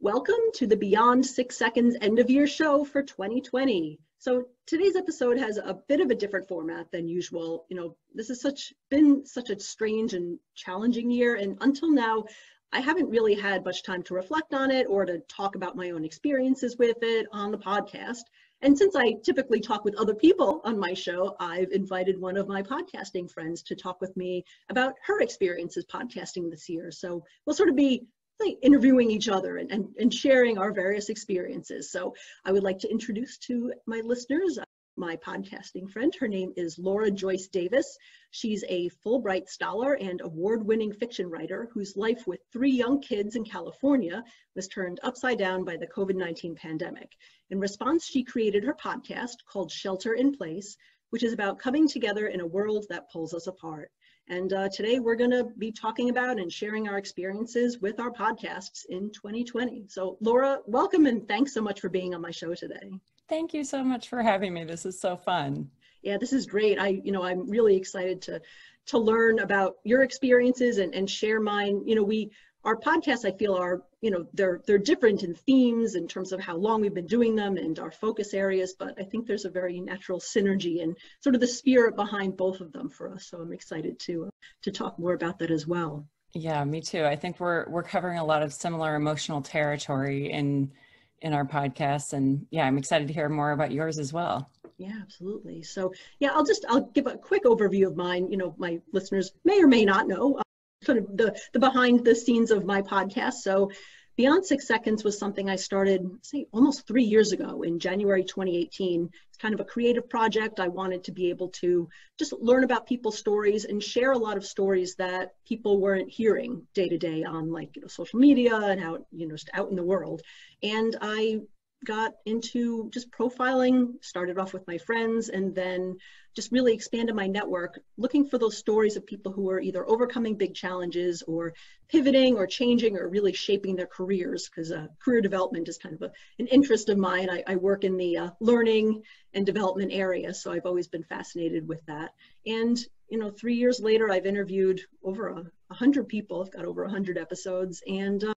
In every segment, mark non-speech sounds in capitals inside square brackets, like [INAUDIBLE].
Welcome to the Beyond Six Seconds end of year show for 2020. So today's episode has a bit of a different format than usual. You know, this has such been such a strange and challenging year, and until now, I haven't really had much time to reflect on it or to talk about my own experiences with it on the podcast. And since I typically talk with other people on my show, I've invited one of my podcasting friends to talk with me about her experiences podcasting this year. So we'll sort of be like interviewing each other and, and, and sharing our various experiences. So I would like to introduce to my listeners uh, my podcasting friend. Her name is Laura Joyce Davis. She's a Fulbright scholar and award-winning fiction writer whose life with three young kids in California was turned upside down by the COVID-19 pandemic. In response, she created her podcast called Shelter in Place, which is about coming together in a world that pulls us apart. And uh, today we're going to be talking about and sharing our experiences with our podcasts in 2020. So, Laura, welcome and thanks so much for being on my show today. Thank you so much for having me. This is so fun. Yeah, this is great. I, you know, I'm really excited to to learn about your experiences and, and share mine. You know, we our podcasts i feel are you know they're they're different in themes in terms of how long we've been doing them and our focus areas but i think there's a very natural synergy and sort of the spirit behind both of them for us. So i'm excited to uh, to talk more about that as well. Yeah me too. I think we're we're covering a lot of similar emotional territory in in our podcasts and yeah i'm excited to hear more about yours as well. Yeah absolutely. So yeah i'll just i'll give a quick overview of mine. You know my listeners may or may not know sort of the, the behind the scenes of my podcast. So Beyond Six Seconds was something I started, say, almost three years ago in January 2018. It's kind of a creative project. I wanted to be able to just learn about people's stories and share a lot of stories that people weren't hearing day to day on like you know, social media and out, you know, just out in the world. And I got into just profiling, started off with my friends, and then just really expanded my network, looking for those stories of people who are either overcoming big challenges or pivoting or changing or really shaping their careers, because uh, career development is kind of a, an interest of mine. I, I work in the uh, learning and development area, so I've always been fascinated with that. And you know, three years later, I've interviewed over a, a hundred people. I've got over a hundred episodes, and uh,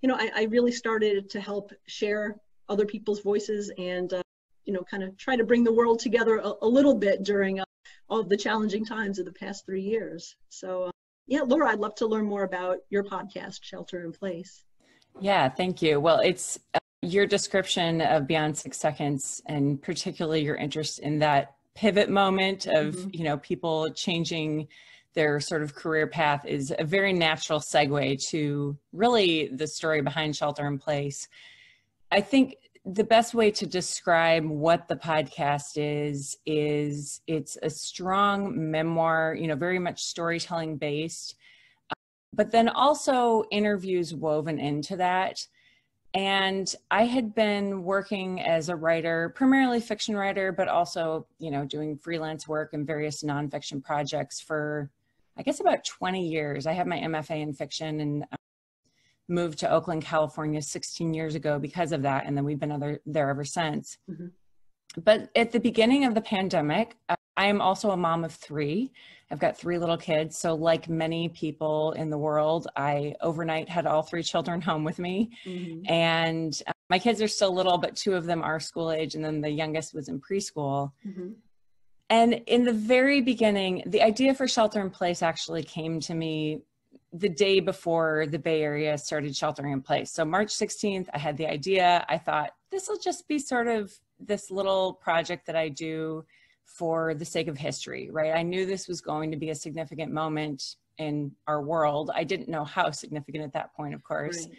you know, I, I really started to help share other people's voices and uh, you know kind of try to bring the world together a, a little bit during uh, all of the challenging times of the past three years. So uh, yeah laura i'd love to learn more about your podcast shelter in place. Yeah thank you. Well it's uh, your description of beyond six seconds and particularly your interest in that pivot moment of mm-hmm. you know people changing their sort of career path is a very natural segue to really the story behind shelter in place I think the best way to describe what the podcast is is it's a strong memoir, you know, very much storytelling based, uh, but then also interviews woven into that. And I had been working as a writer, primarily fiction writer, but also, you know, doing freelance work and various nonfiction projects for, I guess, about 20 years. I have my MFA in fiction and moved to Oakland, California 16 years ago because of that. And then we've been other, there ever since. Mm-hmm. But at the beginning of the pandemic, I am also a mom of three. I've got three little kids. So, like many people in the world, I overnight had all three children [LAUGHS] home with me. Mm-hmm. And uh, my kids are still little, but two of them are school age. And then the youngest was in preschool. Mm-hmm. And in the very beginning, the idea for shelter in place actually came to me the day before the Bay Area started sheltering in place. So March 16th, I had the idea. I thought this will just be sort of this little project that I do for the sake of history, right? I knew this was going to be a significant moment in our world. I didn't know how significant at that point, of course. Right.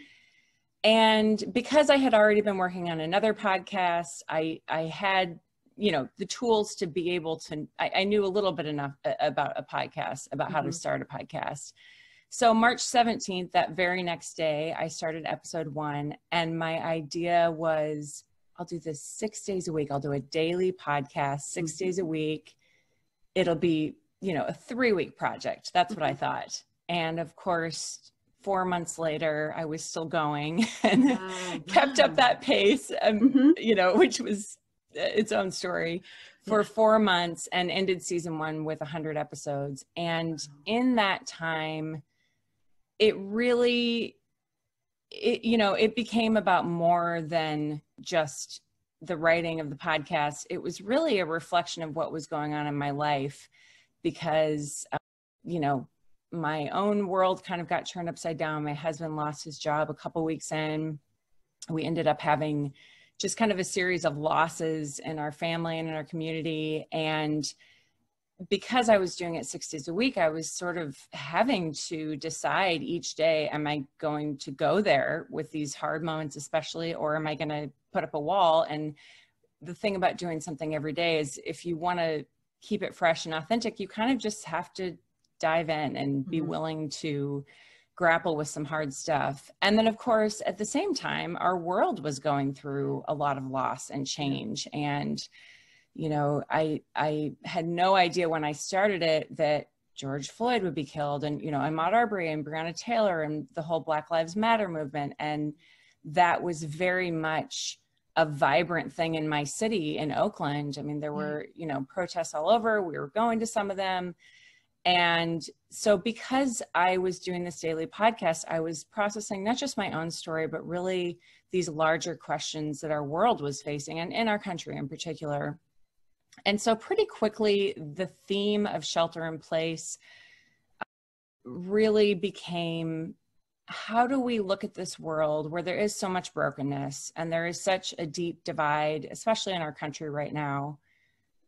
And because I had already been working on another podcast, I I had you know the tools to be able to I, I knew a little bit enough about a podcast about mm-hmm. how to mm-hmm. start a podcast so, March 17th, that very next day, I started episode one, and my idea was I'll do this six days a week. I'll do a daily podcast, 6 mm-hmm. days a week. It'll be, you know, a three week project. That's what I mm-hmm. thought. And of course, four months later, I was still going [LAUGHS] and kept up that pace, um, mm-hmm. you know, which was uh, its own story for four months and ended season one with 100 episodes. And in that time, it really it, you know, it became about more than just the writing of the podcast. It was really a reflection of what was going on in my life because, uh, you know, my own world kind of got turned upside down. My husband lost his job a couple weeks in. We ended up having just kind of a series of losses in our family and in our community. And because I was doing it six days a week, I was sort of having to decide each day, am I going to go there with these hard moments, especially, or am I going to put up a wall? And the thing about doing something every day is if you want to keep it fresh and authentic, you kind of just have to dive in and be mm-hmm. willing to grapple with some hard stuff. And then, of course, at the same time, our world was going through a lot of loss and change. And, you know, I I had no idea when I started it that George Floyd would be killed, and you know, Ahmaud Arbery and Breonna Taylor and the whole Black Lives Matter movement, and that was very much a vibrant thing in my city in Oakland. I mean, there mm. were you know protests all over. We were going to some of them. And so, because I was doing this daily podcast, I was processing not just my own story, but really these larger questions that our world was facing, and in our country in particular. And so, pretty quickly, the theme of shelter in place uh, really became how do we look at this world where there is so much brokenness and there is such a deep divide, especially in our country right now?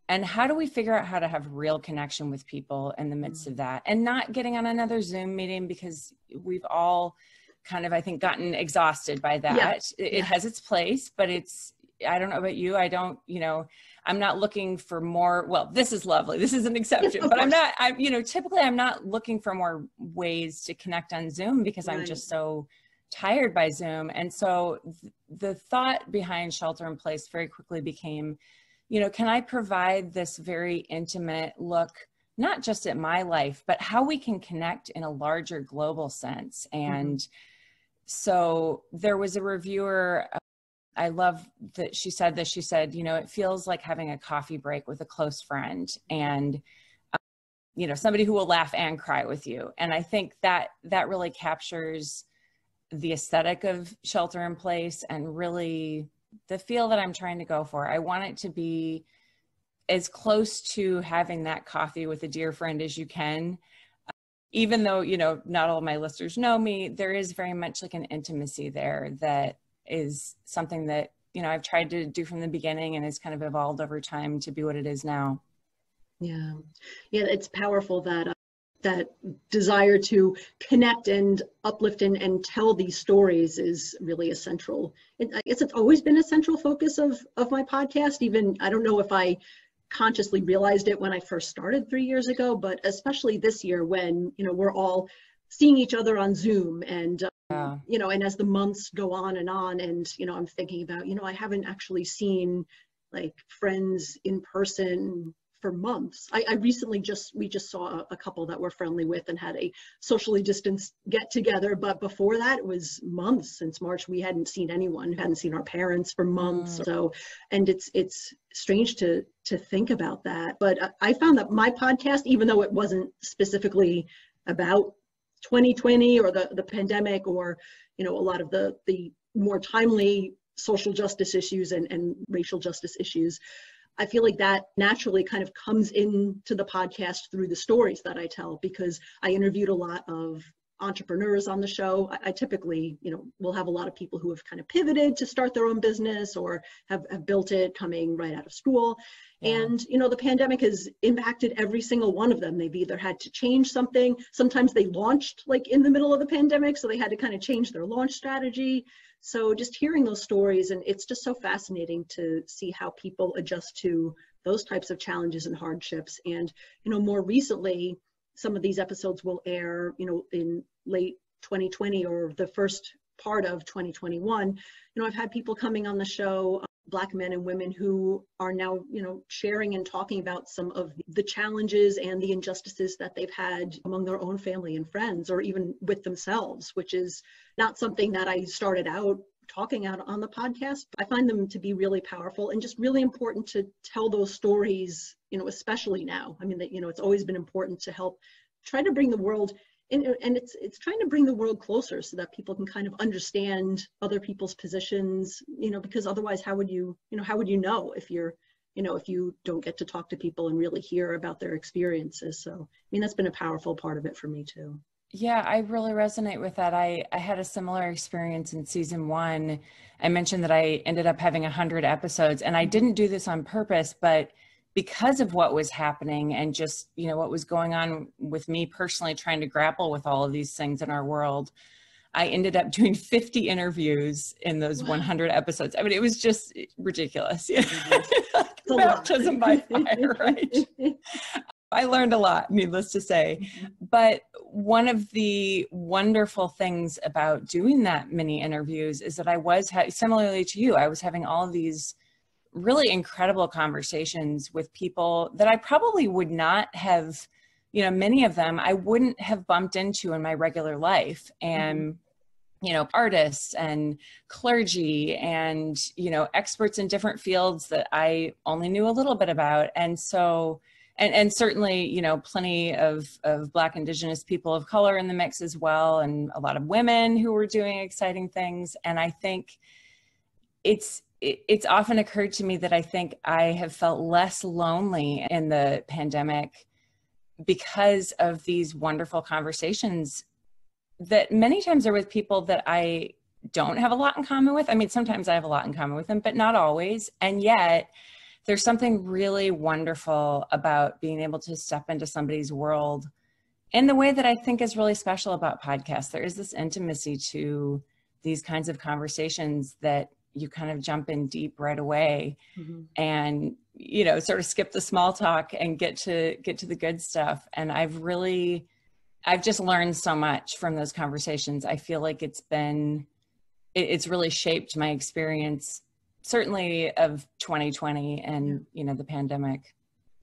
And how do we figure out how to have real connection with people in the midst of that and not getting on another Zoom meeting because we've all kind of, I think, gotten exhausted by that. Yeah. It, it has its place, but it's, I don't know about you. I don't, you know, I'm not looking for more. Well, this is lovely. This is an exception, but I'm not. I'm you know typically I'm not looking for more ways to connect on Zoom because right. I'm just so tired by Zoom. And so th- the thought behind shelter in place very quickly became, you know, can I provide this very intimate look? Not just at my life, but how we can connect in a larger global sense. And mm-hmm. so there was a reviewer I love that she said this. She said, you know, it feels like having a coffee break with a close friend and, um, you know, somebody who will laugh and cry with you. And I think that that really captures the aesthetic of shelter in place and really the feel that I'm trying to go for. I want it to be as close to having that coffee with a dear friend as you can. Even though, you know, not all my listeners know me, there is very much like an intimacy there that is something that you know I've tried to do from the beginning and has kind of evolved over time to be what it is now. Yeah, yeah, it's powerful that uh, that desire to connect and uplift and, and tell these stories is really a central. I guess it's always been a central focus of of my podcast. Even I don't know if I consciously realized it when I first started three years ago, but especially this year when you know we're all seeing each other on Zoom and uh, yeah. you know and as the months go on and on and you know i'm thinking about you know i haven't actually seen like friends in person for months I, I recently just we just saw a, a, couple that we're friendly with and had a socially distanced get together but before that it was months since march we hadn't seen anyone hadn't seen our parents for months mm. so and it's it's strange to to think about that but i found that my podcast even though it wasn't specifically about 2020 or the, the pandemic or you know a lot of the the more timely social justice issues and, and racial justice issues i feel like that naturally kind of comes into the podcast through the stories that i tell because i interviewed a lot of entrepreneurs on the show. I, I, typically, you know, will have a lot of people who have kind of pivoted to start their own business or have, have built it coming right out of school. And, you know, the pandemic has impacted every single one of them. They've either had to change something. Sometimes they launched like in the middle of the pandemic, so they had to kind of change their launch strategy. So just hearing those stories, and it's just so fascinating to see how people adjust to those types of challenges and hardships. And, you know, more recently, some of these episodes will air, you know, in late 2020 or the first part of 2021. You know, I've had people coming on the show, black men and women who are now, you know, sharing and talking about some of the challenges and the injustices that they've had among their own family and friends or even with themselves, which is not something that I started out talking out on the podcast. I find them to be really powerful and just really important to tell those stories, you know, especially now. I mean, that, you know, it's always been important to help try to bring the world and, and it's it's trying to bring the world closer so that people can kind of understand other people's positions you know because otherwise how would you you know how would you know if you're you know if you don't get to talk to people and really hear about their experiences so i mean that's been a powerful part of it for me too yeah, I really resonate with that. I, I had a similar experience in season one. I mentioned that I ended up having 100 episodes, and I didn't do this on purpose, but because of what was happening and just, you know, what was going on with me personally trying to grapple with all of these things in our world, I ended up [LAUGHS] doing 50 interviews in those wow. 100 episodes. I mean, it was just ridiculous. Baptism [LAUGHS] by [LAUGHS] fire, right? I learned a lot, needless to say. Mm-hmm. But one of the wonderful things about doing that many interviews is that I was, ha- similarly to you, I was having all of these really incredible conversations with people that I probably would not have, you know, many of them I wouldn't have bumped into in my regular life. And mm-hmm you know artists and clergy and you know experts in different fields that i only knew a little bit about and so and, and certainly, you know, plenty of, of Black Indigenous people of color in the mix as well, and a lot of women who were doing exciting things. And I think it's it's often occurred to me that I think I have felt less lonely in the pandemic because of these wonderful conversations that many times are with people that I don't have a lot in common with. I mean, sometimes I have a lot in common with them, but not always. And yet, there's something really wonderful about being able to step into somebody's world in the way that I think is really special about podcasts. There is this intimacy to these kinds of conversations that you kind of jump in deep right away mm-hmm. and you know sort of skip the small talk and get to get to the good stuff. And i've really i've just learned so much from those conversations. I feel like it's been it, it's really shaped my experience certainly of 2020 and you know the pandemic.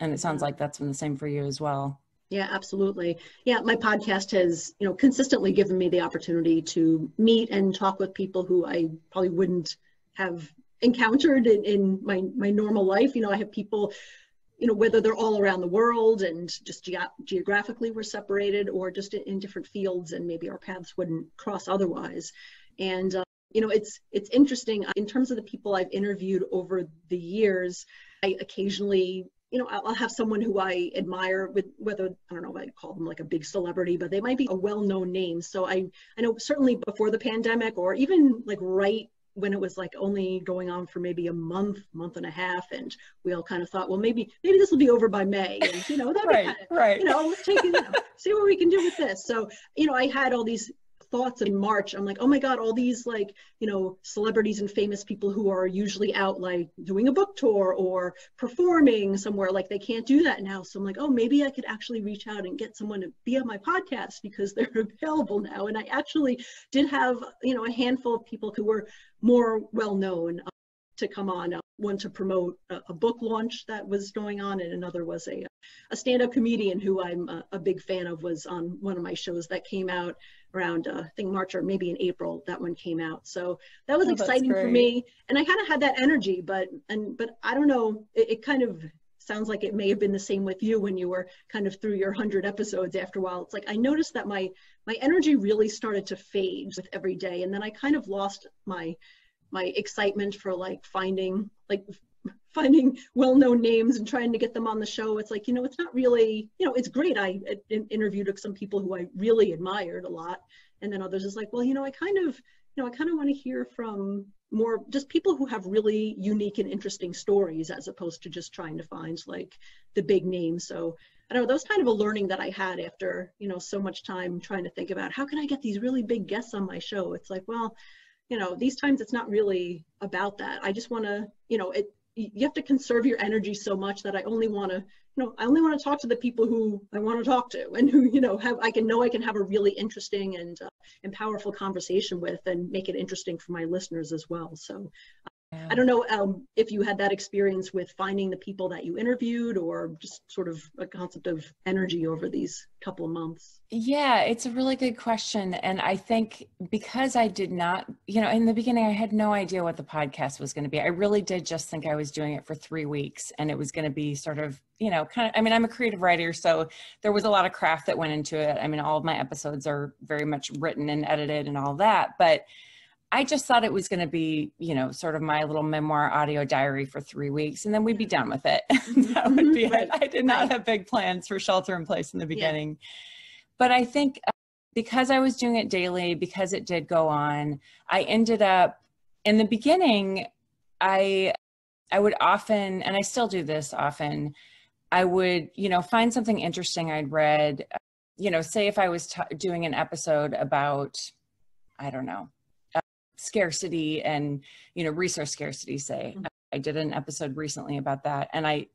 And it sounds like that's been the same for you as well. Yeah absolutely. Yeah my podcast has you know consistently given me the opportunity to meet and talk with people who i probably wouldn't have encountered in, in my my normal life. You know i have people you know whether they're all around the world and just ge- geographically we're separated or just in, in, different fields and maybe our paths wouldn't cross otherwise. And uh, you know it's it's interesting in terms of the people i've interviewed over the years i occasionally you know i'll have someone who i admire with whether i don't know if i call them like a big celebrity but they might be a well-known name. So i i know certainly before the pandemic or even like right when it was like only going on for maybe a month, month and a half, and we all kind of thought, well, maybe maybe this will be over by May, and you know, that right, kind of, right. you know, let's take it, you know, see what we can do with this. So, you know, I had all these thoughts in March. I'm like, oh my God, all these like, you know, celebrities and famous people who are usually out like doing a book tour or performing somewhere, like they can't do that now. So I'm like, oh, maybe I could actually reach out and get someone to be on my podcast because [LAUGHS] they're available now. And I actually did have, you know, a handful of people who were more well known uh, to come on. Uh, one to promote a, a, book launch that was going on, and another was a, a stand-up comedian who I'm a, a big fan of was on one of my shows that came out around uh, I think March or maybe in April that one came out. So that was oh, exciting for me, and I kind of had that energy. But and but I don't know, it, it, kind of sounds like it may have been the same with you when you were kind of through your hundred episodes. After a while, it's like I noticed that my my energy really started to fade with every day, and then I kind of lost my my excitement for like finding like finding well-known names and trying to get them on the show it's like you know it's not really you know it's great. I, I interviewed some people who i really admired a lot and then others is like well you know i kind of you know i kind of want to hear from more just people who have really unique and interesting stories as opposed to just trying to find like the big names. So i don't know that was kind of a learning that i had after you know so much time trying to think about how can i get these really big guests on my show? It's like well you know these times it's not really about that. I just want to you know it you have to conserve your energy so much that I only want to, you know, I only want to talk to the people who I want to talk to and who, you know, have, I can know I can have a really interesting and, uh, and powerful conversation with and make it interesting for my listeners as well. So yeah. I don't know um, if you had that experience with finding the people that you interviewed or just sort of a concept of energy over these couple of months. Yeah, it's a really good question. And I think because I did not, you know, in the beginning, I had no idea what the podcast was going to be. I really did just think I was doing it for three weeks and it was going to be sort of, you know, kind of, I mean, I'm a creative writer, so there was a lot of craft that went into it. I mean, all of my episodes are very much written and edited and all that. But I just thought it was going to be, you know, sort of my little memoir audio diary for three weeks and then we'd be done with it. [LAUGHS] [LAUGHS] that would be right. it. I did not have big plans for shelter in place in the beginning. Yeah. But I think uh, because I was doing it daily, because it did go on, I ended up in the beginning, I I would often, and I still do this often, I would, you know, find something interesting I'd read, you know, say if I was t- doing an episode about, I don't know, scarcity and you know resource scarcity say mm-hmm. i did an episode recently about that and i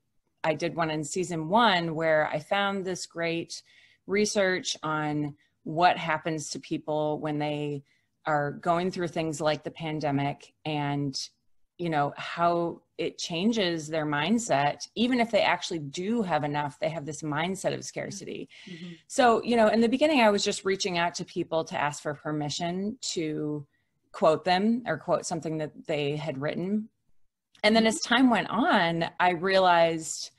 i did one in season one where i found this great research on what happens to people when they are going through things like the pandemic and you know how it changes their mindset even if they actually do have enough they have this mindset of scarcity mm-hmm. so you know in the beginning i was just reaching out to people to ask for permission to quote them or quote something that they had written. And then as time went on, I realized,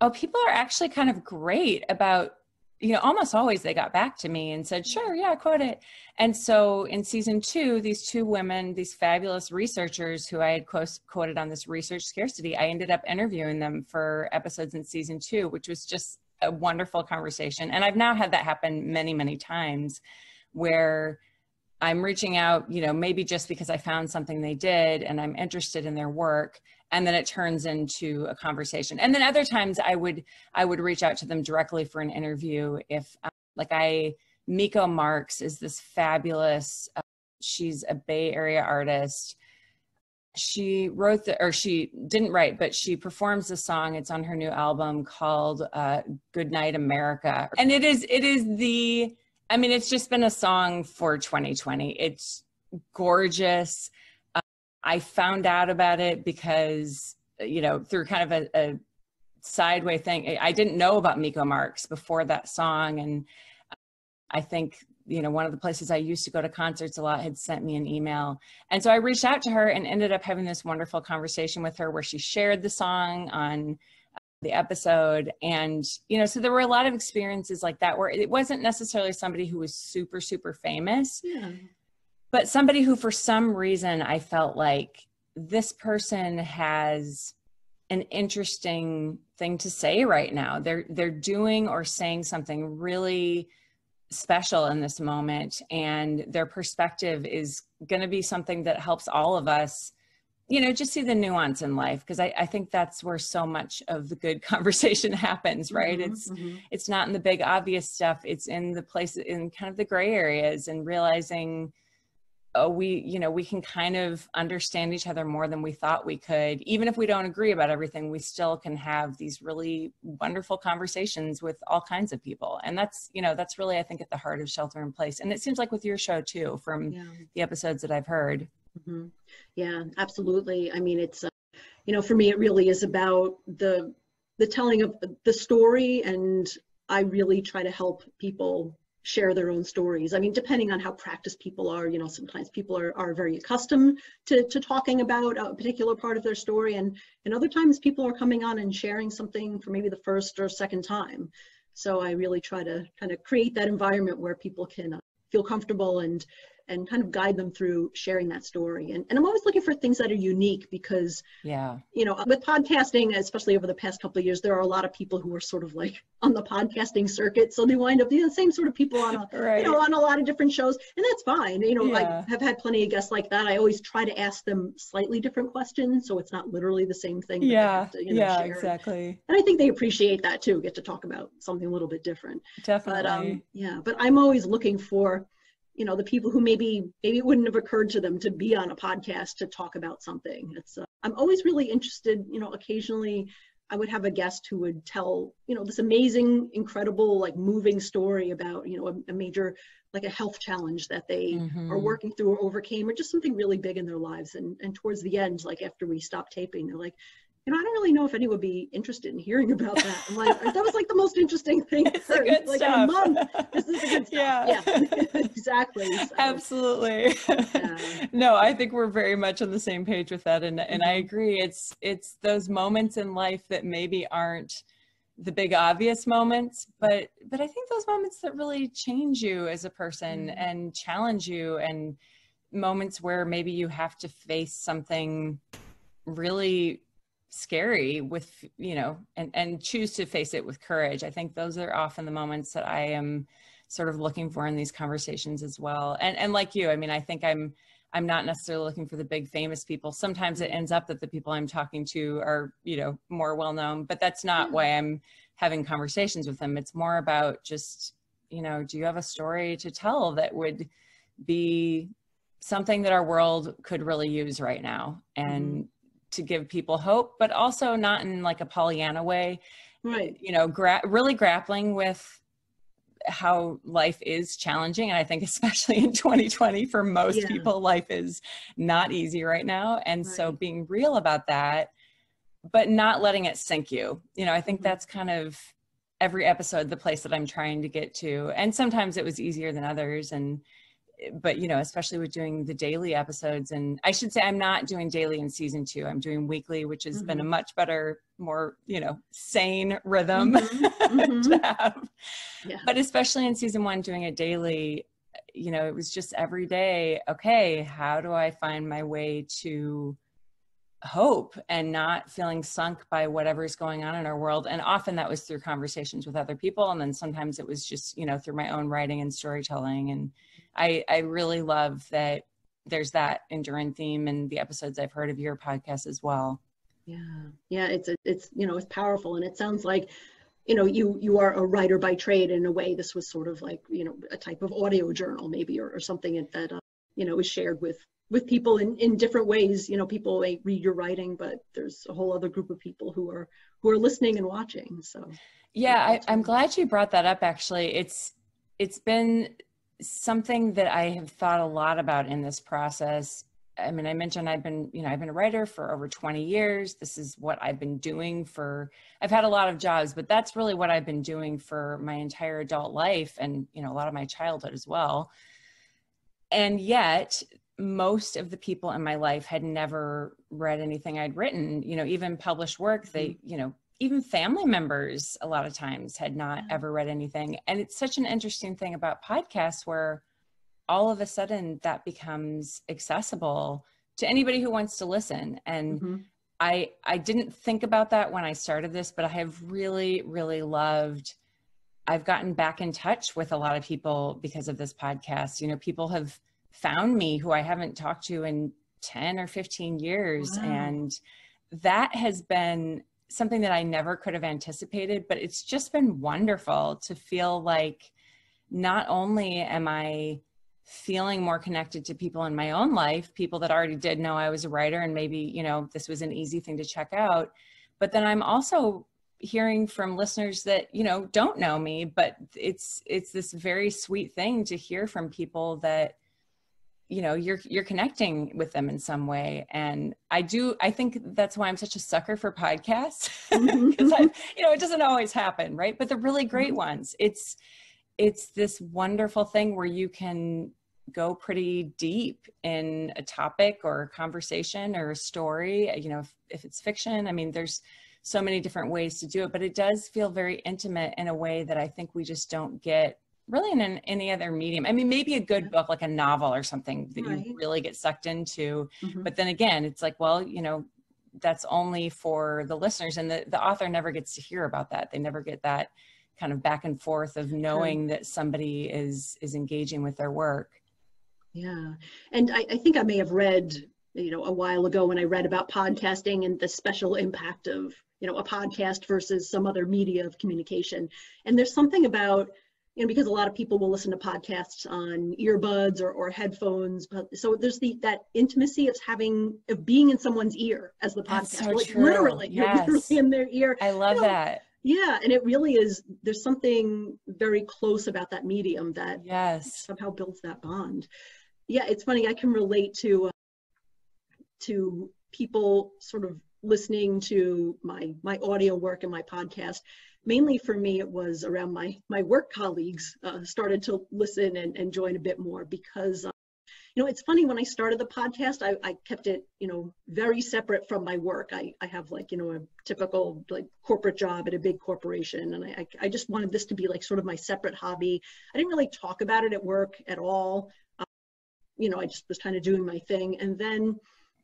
oh, people are actually kind of great about, you know, almost always they got back to me and said, sure, yeah, quote it. And so in season two, these two women, these fabulous researchers who I had quoted on this research scarcity, I ended up interviewing them for episodes in season two, which was just a wonderful conversation. And I've now had that happen many, many times where I'm reaching out, you know, maybe just because I found something they did and I'm interested in their work and then it turns into a conversation. And then other times I would I would reach out to them directly for an interview if um, like I Miko Marks is this fabulous uh, she's a Bay Area artist. She wrote the or she didn't write but she performs a song it's on her new album called uh Good Night America. And it is it is the I mean, it's just been a song for 2020. It's gorgeous. Uh, I found out about it because, you know, through kind of a, a sideway thing. I didn't know about Miko Marks before that song. And I think, you know, one of the places I used to go to concerts a lot had sent me an email. And so I reached out to her and ended up having this wonderful conversation with her where she shared the song on the episode and you know so there were a lot of experiences like that where it wasn't necessarily somebody who was super super famous yeah. but somebody who for some reason i felt like this person has an interesting thing to say right now they're they're doing or saying something really special in this moment and their perspective is going to be something that helps all of us you know just see the nuance in life because I, I think that's where so much of the good [LAUGHS] conversation happens right? Mm-hmm, it's mm-hmm. it's not in the big obvious stuff it's in the places in kind of the gray areas and realizing oh we you know we can kind of understand each other more than we thought we could. Even if we don't agree about everything we still can have these really wonderful conversations with all kinds of people. And that's you know that's really i think at the heart of shelter in place. And it seems like with your show too from yeah. the episodes that i've heard Mm-hmm. Yeah, absolutely. I mean, it's, uh, you know, for me, it really is about the the telling of the story, and I really try to help people share their own stories. I mean, depending on how practiced people are, you know, sometimes people are, are very accustomed to, to talking about a particular part of their story. And, and other times people are coming on and sharing something for maybe the first or second time. So I really try to kind of create that environment where people can uh, feel comfortable and and kind of guide them through sharing that story. And, and I'm always looking for things that are unique because, yeah, you know, with podcasting, especially over the past couple of years, there are a lot of people who are sort of like [LAUGHS] on the podcasting circuit. So they wind up being the same sort of people on a, right. [LAUGHS] you know, on a lot of different shows. And that's fine. You know, yeah. I have had plenty of guests like that. I always try to ask them slightly different questions. So it's not literally the same thing. Yeah. To, you know, yeah, share. exactly. And I think they appreciate that too, get to talk about something a little bit different. Definitely. But, um, yeah, but I'm always looking for, you know the people who maybe maybe it wouldn't have occurred to them to be on a podcast to talk about something it's uh, i'm always really interested you know occasionally I would have a guest who would tell, you know, this amazing, incredible, like moving story about, you know, a, a major, like a health challenge that they mm-hmm. are working through or overcame, or just something really big in their lives. And and towards the end, like after we stopped taping, they're like, you know, I don't really know if anyone would be interested in hearing about that. I'm like, [LAUGHS] that was like the most interesting thing. It's the good like, stuff. Mom, this is the good [LAUGHS] stuff. Yeah, yeah. [LAUGHS] exactly. So, Absolutely. Yeah. no, I think we're very much on the same page with that, and and mm-hmm. I agree. It's it's those moments in life that maybe aren't the big obvious moments, but but I think those moments that really change you as a person mm-hmm. and challenge you, and moments where maybe you have to face something really scary with you know and and choose to face it with courage. I think those are often the moments that i am sort of looking for in these conversations as well. And and like you i mean i think i'm i'm not necessarily looking for the big famous people. Sometimes it ends up that the people i'm talking to are you know more well known but that's not why i'm having conversations with them. It's more about just you know do you have a story to tell that would be something that our world could really use right now? And mm-hmm to give people hope, but also not in like a Pollyanna way. Right. You know, gra- really grappling with how life is challenging. And I think, [LAUGHS] especially in 2020, for most yeah. people, life is not easy right now. And right. so being real about that, but not letting it sink you. You know, I think mm-hmm. that's kind of every episode the place that I'm trying to get to. And sometimes it was easier than others. And but you know especially with doing the daily episodes and i should say i'm not doing daily in season two i'm doing weekly which has mm-hmm. been a mm-hmm. much better more you know sane rhythm mm-hmm. [LAUGHS] mm-hmm. to have yeah. but especially in season one doing it daily you know it was just every day okay how do i find my way to hope and not feeling sunk by whatever's going on in our world and often that was through conversations with other people and then sometimes it was just you know through my own writing and storytelling and I, I really love that there's that enduring theme in the episodes I've heard of your podcast as well. Yeah, yeah, it's it's you know it's powerful, and it sounds like you know you you are a writer by trade. In a way, this was sort of like you know a type of audio journal maybe, or, or something that uh, you know is shared with with people in in different ways. You know, people may read your writing, but there's a whole other group of people who are who are listening and watching. So yeah, I, I'm glad you brought that up. Actually, it's it's been something that I have thought a lot about in this process. I mean, I mentioned I've been, you know, I've been a writer for over 20 years. This is what I've been doing for, I've had a lot of jobs, but that's really what I've been doing for my entire adult life and, you know, a lot of my childhood as well. And yet, most of the people in my life had never read anything I'd written, you know, even published work. They, mm-hmm. you know, even family members a lot of times had not ever read anything. And it's such an interesting thing about podcasts where all of a sudden that becomes accessible to anybody who wants to listen. And mm-hmm. i i didn't think about that when i started this but i have really really loved i've gotten back in touch with a lot of people because of this podcast. You know people have found me who i haven't talked to in 10 or 15 years. Wow. and that has been something that I never could have anticipated, but it's just been wonderful to feel like not only am I feeling more connected to people in my own life, people that already did know I was a writer and maybe, you know, this was an easy thing to check out, but then I'm also hearing from listeners that, you know, don't know me, but it's it's this very sweet thing to hear from people that you know you're you're connecting with them in some way and i do i think that's why i'm such a sucker for podcasts [LAUGHS] because mm-hmm. you know it doesn't always happen right but the really great mm-hmm. ones it's it's this wonderful thing where you can go pretty deep in a topic or a conversation or a story you know if, if it's fiction i mean there's so many different ways to do it but it does feel very intimate in a way that i think we just don't get really in an, any other medium. I mean, maybe a good book like a novel or something that right. you really get sucked into. Mm-hmm. But then again, it's like, well, you know, that's only for the listeners and the, the author never gets to hear about that. They never get that kind of back and forth of knowing that somebody is is engaging with their work. Yeah. And I, I think I may have read, you know, a while ago when I read about podcasting and the special impact of, you know, a podcast versus some other media of communication. And there's something about you know, because a lot of people will listen to podcasts on earbuds or, or headphones. But so there's the that intimacy of having of being in someone's ear as the podcast. so like true. literally, you're Yes. literally in their ear. I love You know, that. Yeah, and it really is. There's something very close about that medium that Yes. somehow builds that bond. Yeah, it's funny. I can relate to uh, to people sort of listening to my my audio work and my podcast. Mainly for me, it was around my my work colleagues uh, started to listen and, and join a bit more because. Uh, you know, it's funny when I started the podcast, I, I kept it, you know, very separate from my work. I, I have like, you know, a typical like corporate job at a big corporation. And I, I, I just wanted this to be like sort of my separate hobby. I didn't really talk about it at work at all. Um, you know, I just was kind of doing my thing. And then,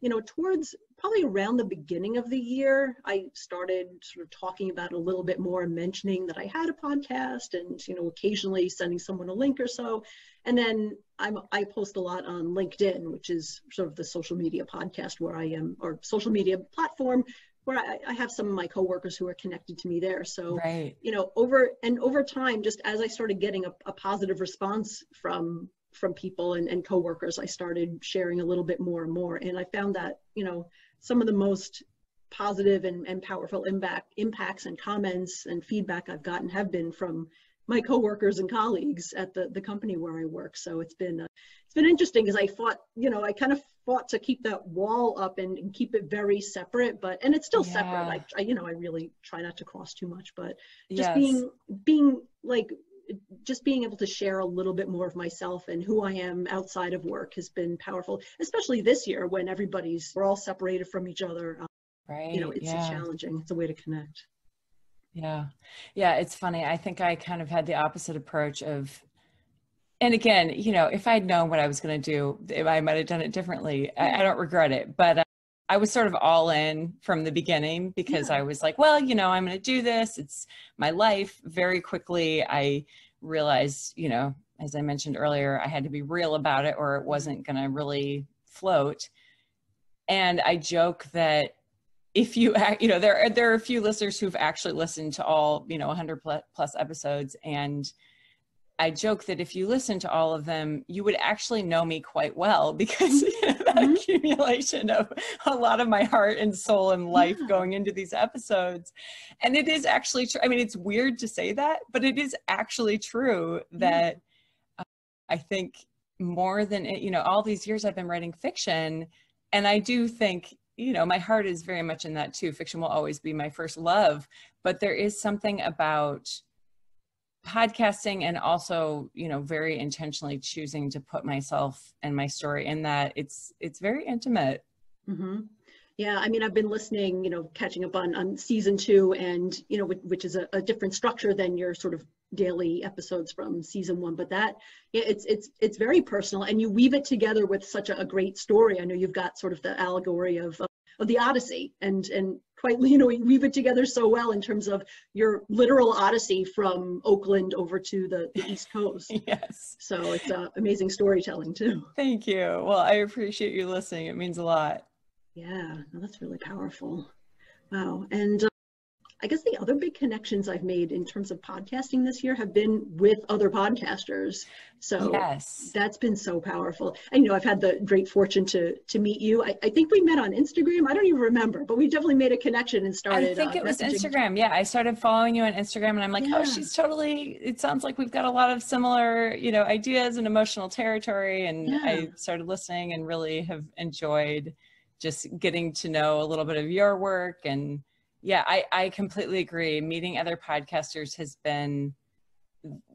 you know, towards probably around the beginning of the year, I started sort of talking about it a little bit more, and mentioning that I had a podcast and, you know, occasionally sending someone a link or so. And then I'm, I post a lot on LinkedIn, which is sort of the social media podcast where I am, or social media platform where I, I have some of my coworkers who are connected to me there. So, Right. you know, over and over time, just as I started getting a, a positive response from from people and, and coworkers, I started sharing a little bit more and more. And I found that, you know, some of the most positive and, and powerful impact impacts and comments and feedback I've gotten have been from my coworkers and colleagues at the, the company where I work. So it's been uh, it's been interesting because I fought, you know, I kind of fought to keep that wall up and, and keep it very separate, but and it's still separate. Yeah. I, I, you know, I really try not to cross too much, but just yes. being being like just being able to share a little bit more of myself and who I am outside of work has been powerful, especially this year when everybody's we're all separated from each other. Um, right. you know, it's, yeah. challenging. It's a way to connect. Yeah. Yeah. It's funny. I think I kind of had the opposite approach of, and again, you know, if I'd known what I was going to do, I might have done it differently. I, I don't regret it, but I was sort of all in from the beginning because Yeah. I was like, well, you know, I'm going to do this. It's my life. Very quickly, I realized, you know, as I mentioned earlier, I had to be real about it or it wasn't going to really float. And I joke that if you [LAUGHS] you know, there are, there are a few listeners who've actually listened to all, you know, 100 plus, plus episodes. And I joke that if you listen to all of them, you would actually know me quite well [LAUGHS] because you know, that Mhm. accumulation of a lot of my heart and soul and life Yeah. going into these episodes. And it is actually true. I mean, it's weird to say that, but it is actually true that uh, I think more than, it- you know, all these years I've been writing fiction. And I do think, you know, my heart is very much in that too. Fiction will always be my first love, but there is something about podcasting and also you know very intentionally choosing to put myself and my story in that it's it's very intimate hmm Yeah, I mean, I've been listening, you know, catching up on on season two, and you know, which, which is a, a different structure than your sort of daily episodes from season one. But that, yeah, it's it's it's very personal, and you weave it together with such a, a great story. I know you've got sort of the allegory of uh, of the Odyssey, and and quite [LAUGHS] you know, weave it together so well in terms of your literal Odyssey from Oakland over to the, the East Coast. [LAUGHS] yes So it's uh, amazing storytelling too. thank you well i appreciate you listening it means a lot Yeah, no, that's really powerful. Wow. And uh, I guess the other big connections I've made in terms of podcasting this year have been with other podcasters. So yes that's been so powerful. And you know, I've had the great fortune to to meet you. I, I think we met on Instagram. I don't even remember, but we definitely made a connection and started. I think uh, it was messaging. Instagram. Yeah, I started following you on Instagram, and I'm like, Yeah. oh, she's totally. It sounds like we've got a lot of similar, you know, ideas and emotional territory. And Yeah. I started listening, and really have enjoyed just getting to know a little bit of your work. And yeah, I I completely agree. Meeting other podcasters has been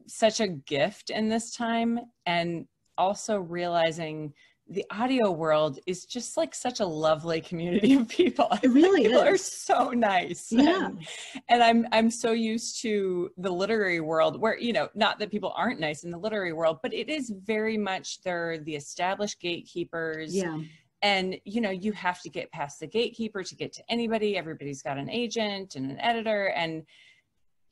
such a gift in this time, and also realizing the audio world is just like such a lovely community of people. [LAUGHS] It really people are so nice. Yeah. And, and I'm I'm so used to the literary world where, you know, not that people aren't nice in the literary world, but it is very much they're the established gatekeepers. Yeah. And you know, you have to get past the gatekeeper to get to anybody. Everybody's got an agent and an editor. And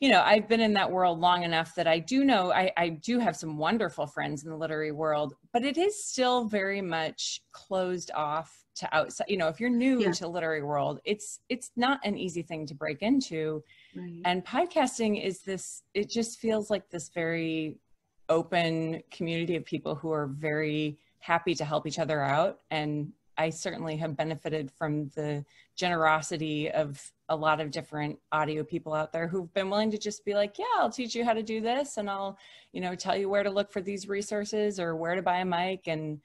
you know, I've been in that world long enough that I do know I, I do have some wonderful friends in the literary world, but it is still very much closed off to outside. You know, if you're new yeah. to literary world, it's it's not an easy thing to break into. Right. And podcasting is this. It just feels like this very open community of people who are very happy to help each other out and I certainly have benefited from the generosity of a lot of different audio people out there who've been willing to just be like, yeah, I'll teach you how to do this and I'll, you know, tell you where to look for these resources or where to buy a mic. And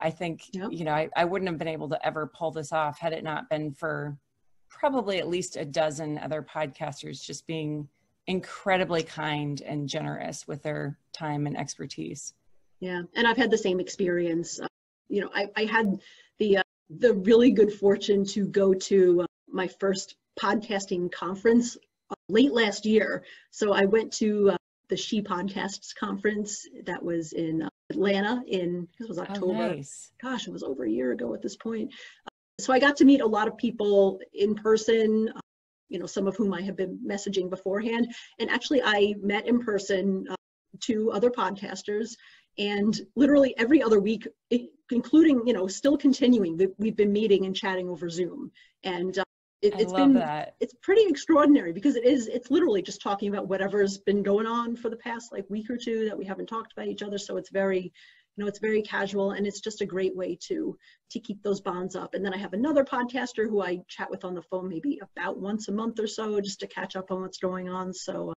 I think, yep. you know, I, I wouldn't have been able to ever pull this off had it not been for probably at least a dozen other podcasters just being incredibly kind and generous with their time and expertise. Yeah, and I've had the same experience. Uh, you know, I, I had the uh, the really good fortune to go to uh, my first podcasting conference uh, late last year. So I went to uh, the She Podcasts conference that was in uh, Atlanta in it was oh, October. Oh, nice. Gosh, it was over a year ago at this point. so I got to meet a lot of people in person. You know, some of whom I have been messaging beforehand, and actually I met in person two other podcasters and literally every other week including you know still continuing that we've been meeting and chatting over zoom. And uh, it, has been that. it's pretty extraordinary because it is it's literally just talking about whatever's been going on for the past like week or two that we haven't talked about each other. So it's very you know it's very casual and it's just a great way to to keep those bonds up and then i have another podcaster who i chat with on the phone maybe about once a month or so just to catch up on what's going on so uh,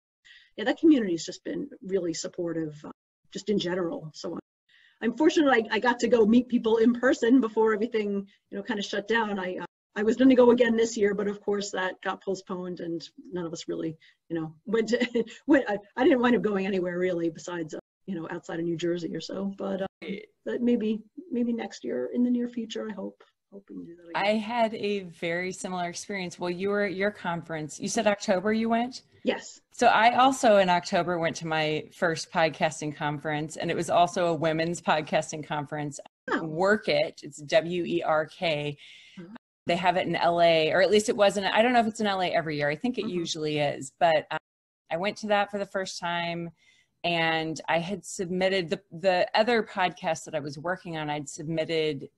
yeah that community has just been really supportive uh, just in general. So I'm fortunate I, I got to go meet people in person before everything, you know, kind of shut down. I uh, I was going to go again this year, but of course that got postponed, and none of us really, you know, went. To, [LAUGHS] went I, I didn't wind up going anywhere really, besides uh, you know outside of New Jersey or so. But, uh, but maybe maybe next year in the near future, I hope hoping to do that again. I had a very similar experience. Well, you were at your conference. You said October you went? Yes. So I also in October went to my first podcasting conference and it was also a women's podcasting conference. Oh. Werk It. It's W E R K. Mm-hmm. They have it in LA or at least it wasn't I don't know if it's in LA every year. I think it mm-hmm. usually is, but um, I went to that for the first time and I had submitted the the other podcast that I was working on I'd submitted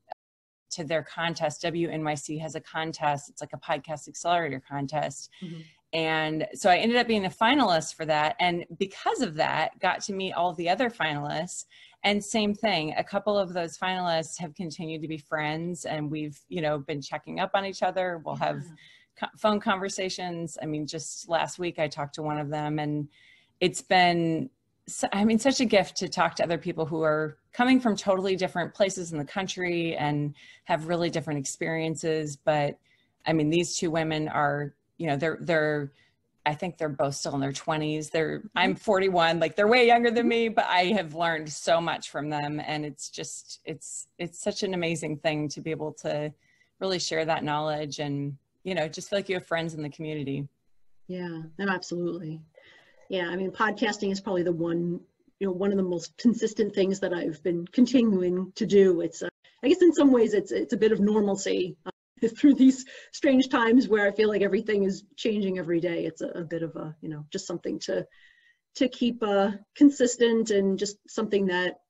to their contest. WNYC has a contest. It's like a podcast accelerator contest. Mm-hmm. And so I ended up being a finalist for that. And because of that, got to meet all the other finalists. And same thing, a couple of those finalists have continued to be friends and we've, you know, been checking up on each other. We'll have co- phone conversations. I mean, just last week I talked to one of them and it's been I mean, such a gift to talk to other people who are coming from totally different places in the country and have really different experiences. But I mean, these two women are, you know, they're, they're, I think they're both still in their 20s. They're, mm-hmm. I'm 41, like they're way younger than me, but I have learned so much from them. And it's just, it's, it's such an amazing thing to be able to really share that knowledge and, you know, just feel like you have friends in the community. Yeah, no, absolutely. Yeah, I mean, podcasting is probably the one, you know, one of the most consistent things that I've been continuing to do. It's, uh, I guess, in some ways, it's it's a bit of normalcy uh, [LAUGHS] through these strange times where I feel like everything is changing every day. It's a, a bit of a, you know, just something to to keep uh, consistent and just something that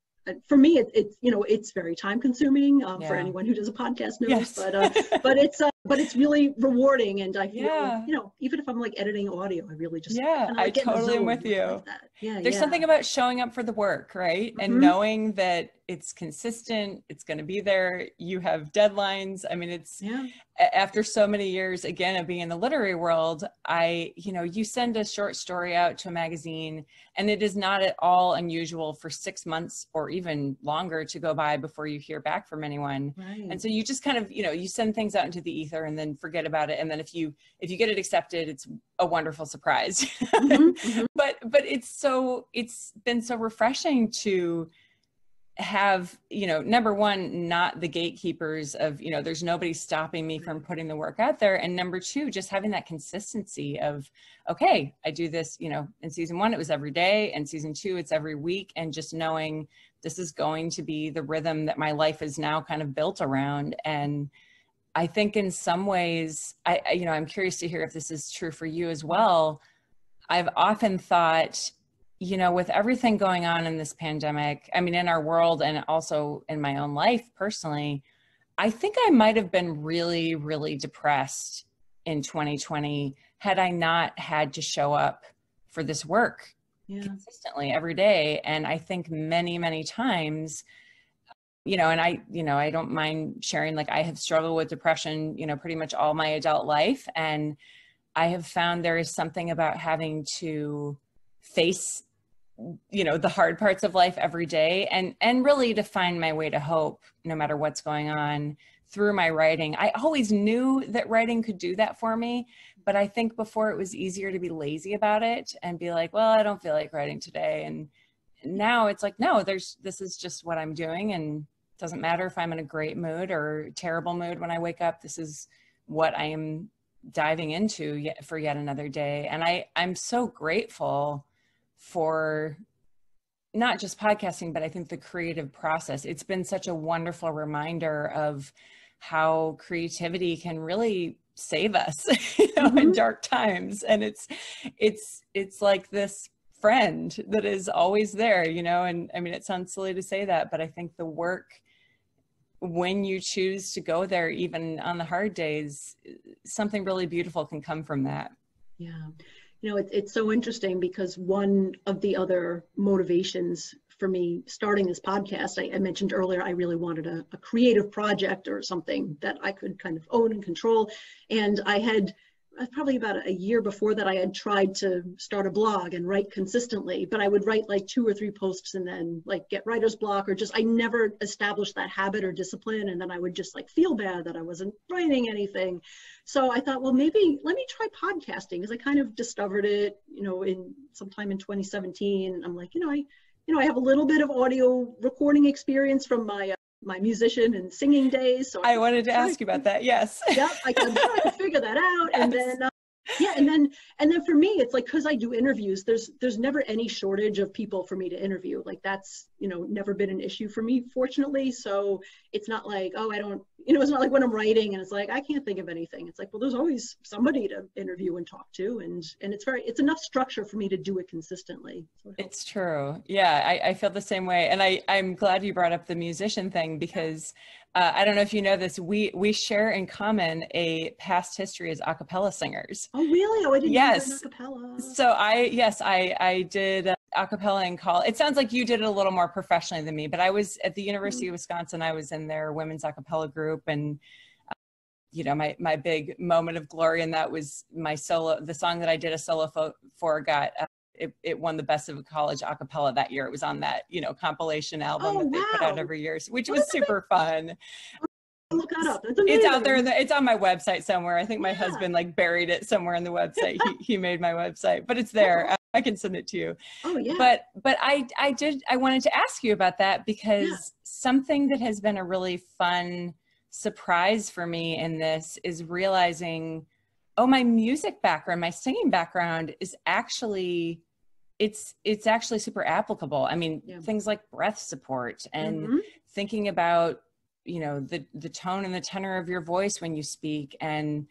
for me it, it's you know it's very time consuming um, yeah. for anyone who does a podcast knows yes. but uh, but [LAUGHS] it's uh, but it's really rewarding and i feel yeah. you know even if i'm like editing audio i really just yeah i totally am with you like yeah there's yeah. something about showing up for the work right mm-hmm. and knowing that it's consistent it's going to be there you have deadlines i mean it's yeah. after so many years again of being in the literary world i you know you send a short story out to a magazine and it is not at all unusual for six months or even longer to go by before you hear back from anyone right. and so you just kind of you know you send things out into the ether and then forget about it. And then if you if you get it accepted it's a wonderful surprise. [LAUGHS] Mm-hmm, mm-hmm. but but it's so it's been so refreshing to have you know number one not the gatekeepers of you know there's nobody stopping me from putting the work out there. And number two just having that consistency of okay i do this you know in season one it was every day. And season two it's every week. And just knowing this is going to be the rhythm that my life is now kind of built around. And i think in some ways i, I you know i'm curious to hear if this is true for you as well I've often thought, you know, with everything going on in this pandemic, I mean, in our world and also in my own life personally, I think I might have been really, really depressed in 2020 had I not had to show up for this work yeah. consistently every day. And I think many, many times, you know, and I, you know, I don't mind sharing, like, I have struggled with depression, you know, pretty much all my adult life. And I have found there is something about having to face you know the hard parts of life every day and and really to find my way to hope no matter what's going on through my writing i always knew that writing could do that for me but i think before it was easier to be lazy about it and be like well i don't feel like writing today and now it's like no there's this is just what i'm doing and doesn't matter if i'm in a great mood or terrible mood when i wake up this is what i am diving into yet for yet another day and i i'm so grateful for not just podcasting, but I think the creative process. It's been such a wonderful reminder of how creativity can really save us [LAUGHS] you know, mm-hmm. in dark times. And it's it's it's like this friend that is always there, you know, and I mean it sounds silly to say that, but I think the work when you choose to go there even on the hard days, something really beautiful can come from that. Yeah you know, it, it's so interesting because one of the other motivations for me starting this podcast, I, I mentioned earlier, I really wanted a, a creative project or something that I could kind of own and control. And I had probably about a year before that I had tried to start a blog and write consistently, but I would write like two or three posts and then like get writer's block or just I never established that habit or discipline and then I would just like feel bad that I wasn't writing anything. So I thought, well, maybe let me try podcasting because I kind of discovered it, you know, in sometime in 2017. I'm like, you know, I you know, I have a little bit of audio recording experience from my uh, my musician and singing days. So I, I wanted to ask you about that. Yes. Yeah, I can try to figure that out, [LAUGHS] yes. and then yeah, and then and then for me, it's like because I do interviews. There's there's never any shortage of people for me to interview. Like that's you know never been an issue for me, fortunately. So it's not like oh I don't you know, it's not like when I'm writing and it's like I can't think of anything. It's like, well, there's always somebody to interview and talk to, and and it's very it's enough structure for me to do it consistently. So it it's true. Yeah, I, I feel the same way, and I I'm glad you brought up the musician thing because uh, I don't know if you know this. We we share in common a past history as a cappella singers. Oh, really? Oh, I didn't yes. know acapella. So I yes I I did uh, a cappella in college. It sounds like you did it a little more professionally than me, but I was at the University mm-hmm. of Wisconsin. I was in their women's a cappella group, and uh, you know my my big moment of glory and that was my solo. The song that I did a solo fo- for got. It, it, won the best of a college a cappella that year. It was on that, you know, compilation album oh, that they wow. put out every year, which oh, was super fun look that up. It's out there. The, it's on my website somewhere. I think my yeah. husband like buried it somewhere in the website. he, [LAUGHS] he made my website, but it's there. Oh. I can send it to you. Oh yeah. But but I I did I wanted to ask you about that because yeah. something that has been a really fun surprise for me in this is realizing oh my music background my singing background is actually it's it's actually super applicable i mean yeah. things like breath support and mm-hmm. thinking about you know the the tone and the tenor of your voice when you speak and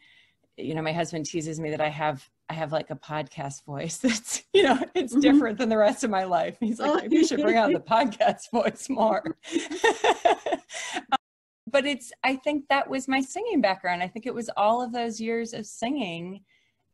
you know my husband teases me that i have i have like a podcast voice [LAUGHS] that's you know it's mm-hmm. different than the rest of my life he's like oh. maybe you should bring out the [LAUGHS] podcast voice more [LAUGHS] but it's i think that was my singing background i think it was all of those years of singing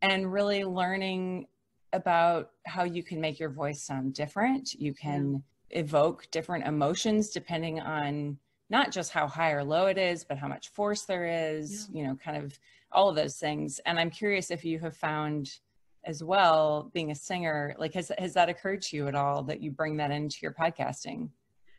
and really learning about how you can make your voice sound different you can yeah. evoke different emotions depending on not just how high or low it is, but how much force there is, yeah. you know, kind of all of those things. And I'm curious if you have found as well, being a singer, like has, has that occurred to you at all that you bring that into your podcasting?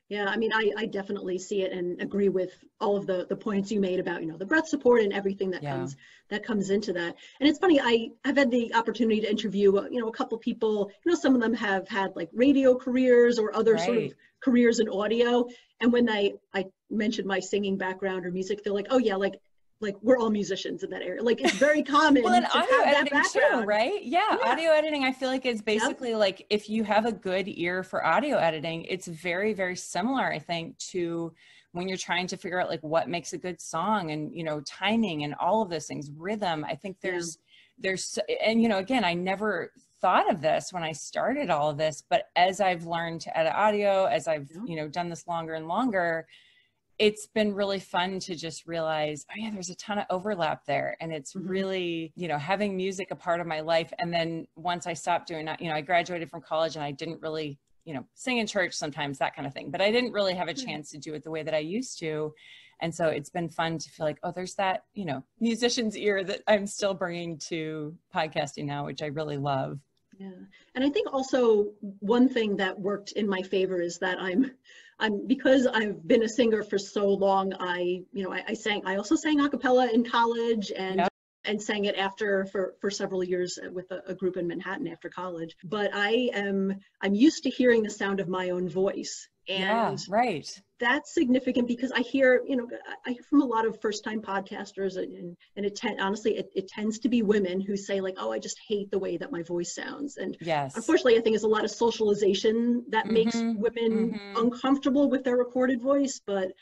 Yeah, I mean, I, I definitely see it and agree with all of the the points you made about you know the breath support and everything that yeah. comes that comes into that. And it's funny, I I've had the opportunity to interview uh, you know a couple people. You know, some of them have had like radio careers or other right. sort of careers in audio. And when I I mentioned my singing background or music, they're like, oh yeah, like like we're all musicians in that area. Like it's very common. well, and audio editing too, right? Yeah, yeah, audio editing. I feel like is basically yep. like if you have a good ear for audio editing, it's very very similar. I think to when you're trying to figure out like what makes a good song and you know timing and all of those things, rhythm. I think there's yeah. there's and you know again, I never thought of this when I started all of this, but as I've learned to edit audio, as I've, you know, done this longer and longer, it's been really fun to just realize, oh yeah, there's a ton of overlap there. And it's mm-hmm. really, you know, having music a part of my life. And then once I stopped doing that, you know, I graduated from college and I didn't really, you know, sing in church sometimes, that kind of thing. But I didn't really have a chance to do it the way that I used to. And so it's been fun to feel like, oh, there's that, you know, musician's ear that I'm still bringing to podcasting now, which I really love. Yeah. And I think also one thing that worked in my favor is that I'm I'm because I've been a singer for so long, I, you know, I, I sang, I also sang a cappella in college and yep. and sang it after for for several years uh, with a, a, group in Manhattan after college. But I am I'm used to hearing the sound of my own voice. And yeah, right that's significant because I hear, you know, I hear from a lot of first time podcasters and, and it ten, honestly, it, it tends to be women who say like, oh, I just hate the way that my voice sounds. And yes. unfortunately, I think it's a lot of socialization that mm-hmm. makes women mm-hmm. uncomfortable with their recorded voice. But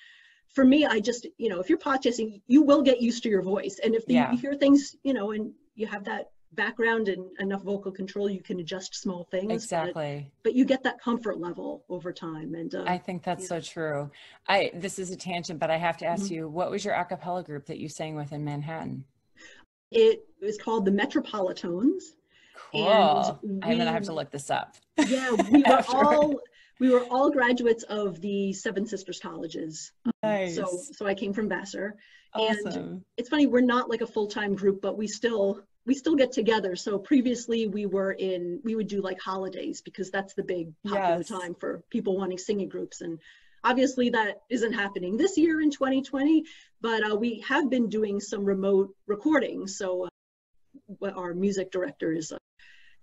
for me, I just, you know, if you're podcasting, you will get used to your voice. And if yeah. you hear things, you know, and you have that background and enough vocal control, you can adjust small things. Exactly. But, but you get that comfort level over time. And uh, I think that's yeah. so true. I this is a tangent, but I have to ask mm-hmm. you, what was your a cappella group that you sang with in Manhattan? It was called the Metropolitones. Cool. We, I'm gonna have to look this up. Yeah, we [LAUGHS] were all we were all graduates of the Seven Sisters colleges. Nice. Um, so so I came from Vassar. Awesome. And it's funny, we're not like a full-time group, but we still we still get together. So previously we were in, we would do like holidays because that's the big popular yes. time for people wanting singing groups. And obviously that isn't happening this year in 2020, but uh, we have been doing some remote recordings. So uh, our music director is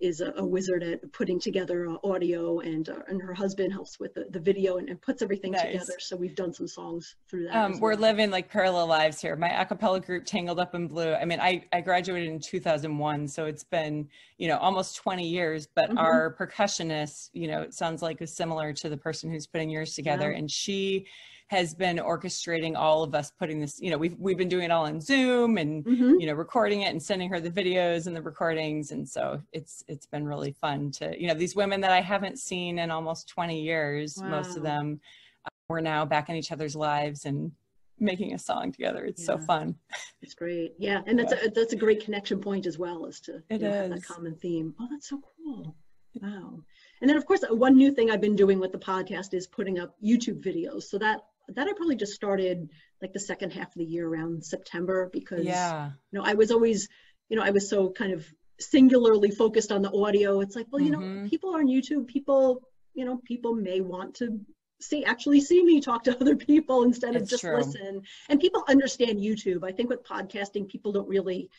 is a, a, wizard at putting together uh, audio and uh, and her husband helps with the, the video and, and puts everything nice. together so we've done some songs through that um, we're living like parallel lives here my acapella group tangled up in blue i mean i i graduated in 2001 so it's been you know almost 20 years but mm-hmm. our percussionist you know it sounds like is similar to the person who's putting yours together yeah. and she has been orchestrating all of us putting this, you know, we've, we've been doing it all on Zoom and, mm-hmm. you know, recording it and sending her the videos and the recordings. And so it's, it's been really fun to, you know, these women that I haven't seen in almost 20 years, wow. most of them uh, we're now back in each other's lives and making a song together. It's yeah. so fun. It's great. Yeah. And that's yeah. a, that's a great connection point as well as to it know, that common theme. Oh, that's so cool. Wow. And then of course, one new thing I've been doing with the podcast is putting up YouTube videos. So that that I probably just started like the second half of the year around September because yeah. you know I was always you know I was so kind of singularly focused on the audio. It's like well you mm-hmm. know people are on YouTube people you know people may want to see actually see me talk to [LAUGHS] other people instead of just true. listen and people understand YouTube. I think with podcasting people don't really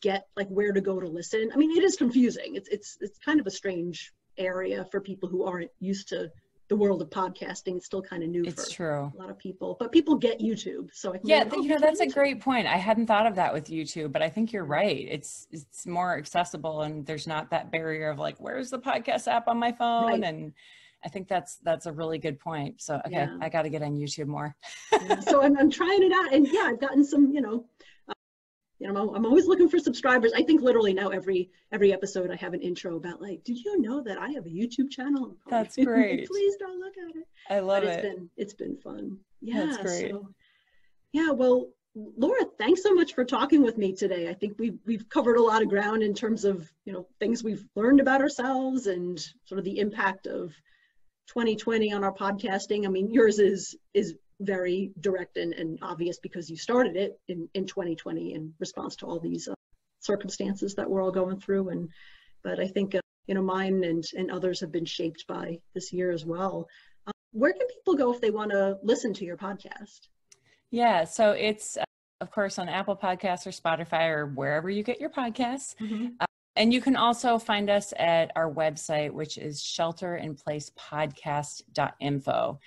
get like where to go to listen. I mean it is confusing. It's it's it's kind of a strange area for people who aren't used to the world of podcasting. It's still kind of new it's for true. a lot of people, but people get YouTube. So I yeah, you know, that's YouTube. a great point. I hadn't thought of that with YouTube, but I think you're right. It's, it's more accessible and there's not that barrier of like, where's the podcast app on my phone? Right. And I think that's, that's a really good point. So, okay, yeah. I got to get on YouTube more. yeah. So I'm, I'm trying it out and yeah, I've gotten some, you know, you know, I'm always looking for subscribers. I think literally now every every episode I have an intro about like, did you know that I have a YouTube channel? [LAUGHS] That's great. Please don't look at it. I love but it. It's been it's been fun. Yeah. That's great. So, yeah. Well, Laura, thanks so much for talking with me today. I think we've we've covered a lot of ground in terms of you know things we've learned about ourselves and sort of the impact of 2020 on our podcasting. I mean, yours is is very direct and, and obvious because you started it in, in 2020 in response to all these uh, circumstances that we're all going through. And but I think uh, you know mine and and others have been shaped by this year as well. Um, where can people go if they want to listen to your podcast? Yeah, so it's uh, of course on Apple Podcasts or Spotify or wherever you get your podcasts. Mm-hmm. Uh, and you can also find us at our website, which is shelterinplacepodcast.info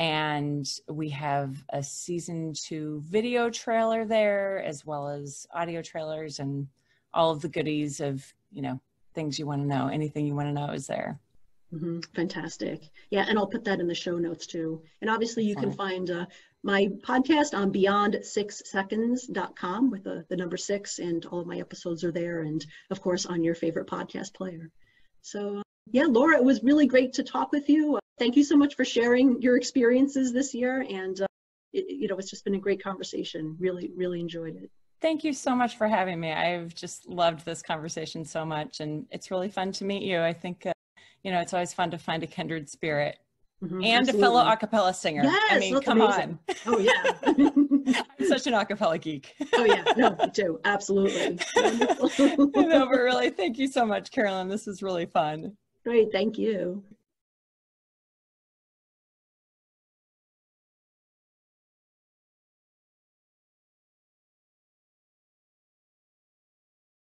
and we have a season two video trailer there as well as audio trailers and all of the goodies of you know things you want to know anything you want to know is there mm-hmm. fantastic yeah and i'll put that in the show notes too and obviously you can find uh, my podcast on beyond6seconds.com with the, the number six, and all of my episodes are there, and of course on your favorite podcast player. So, uh, yeah, Laura, it was really great to talk with you. Thank you so much for sharing your experiences this year, and uh, it, you know, it's just been a great conversation. Really, really enjoyed it. Thank you so much for having me. I've just loved this conversation so much, and it's really fun to meet you. I think, uh, you know, it's always fun to find a kindred spirit mm-hmm, and absolutely. a fellow acapella singer. Yes, I mean, come amazing. on. Oh yeah. [LAUGHS] I'm such an acapella geek. oh yeah, no, me too. Absolutely. [LAUGHS] [LAUGHS] no, but really, thank you so much, Carolyn. This is really fun. Great, thank you.